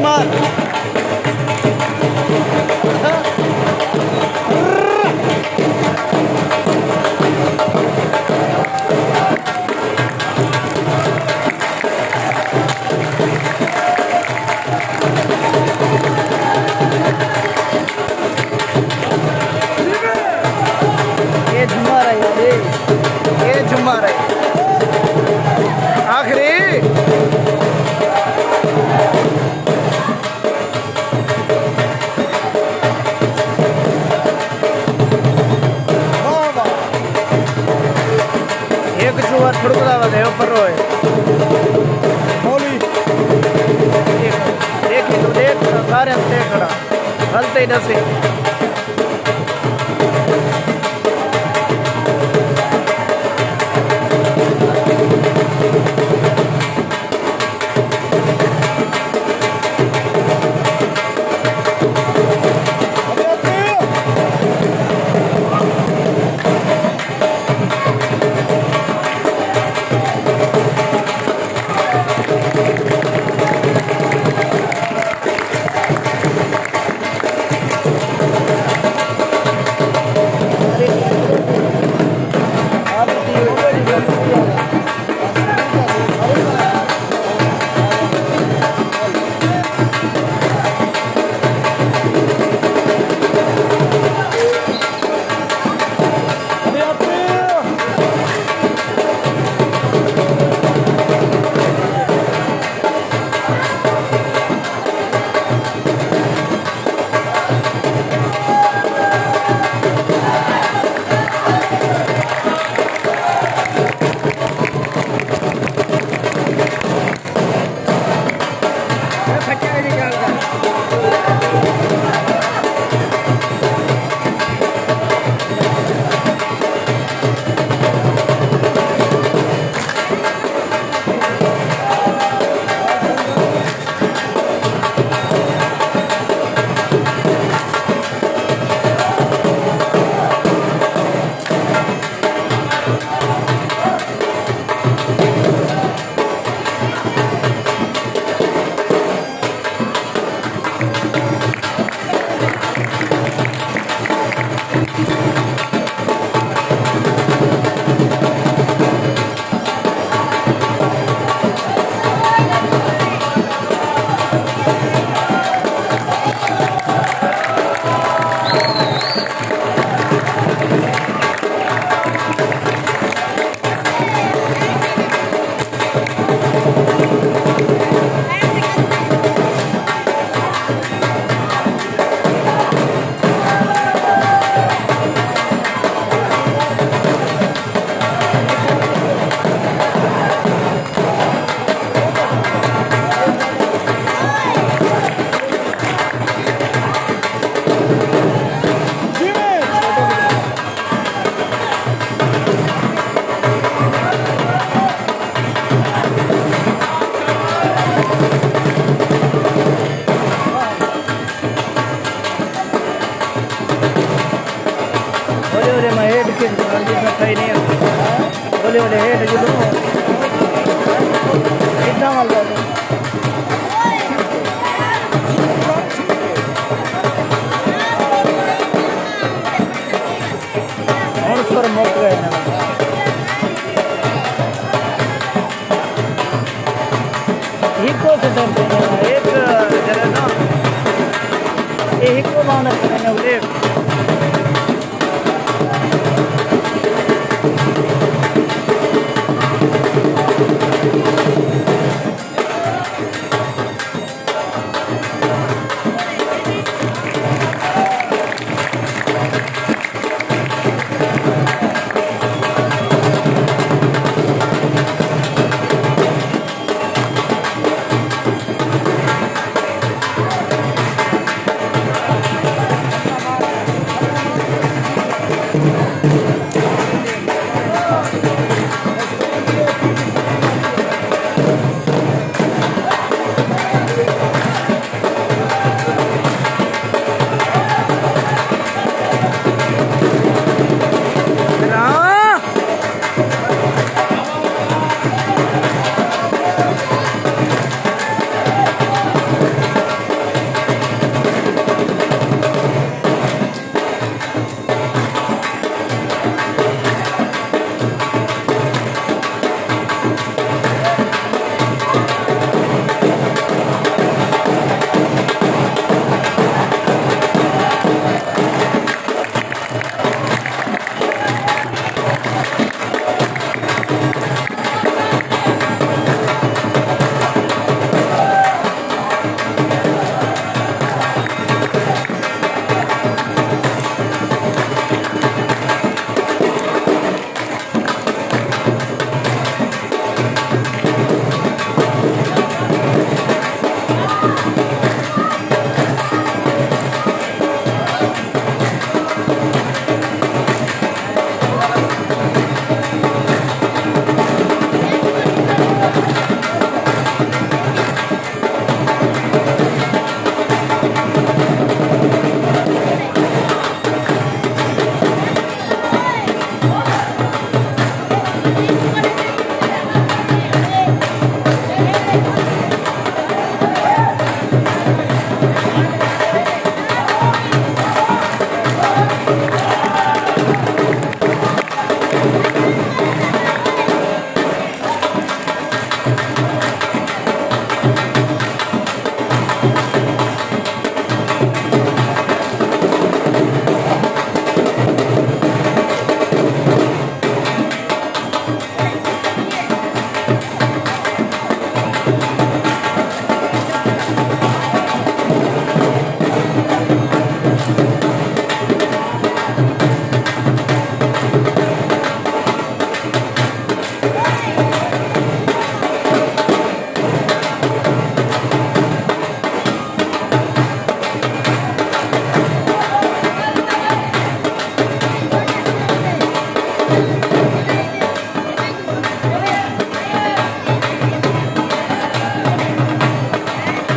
Mark. गलत ही है बोले बोले हेड जो कितना माल और उस पर मुक गए ना। हिको से एक जगह ना। ये हिको माउंट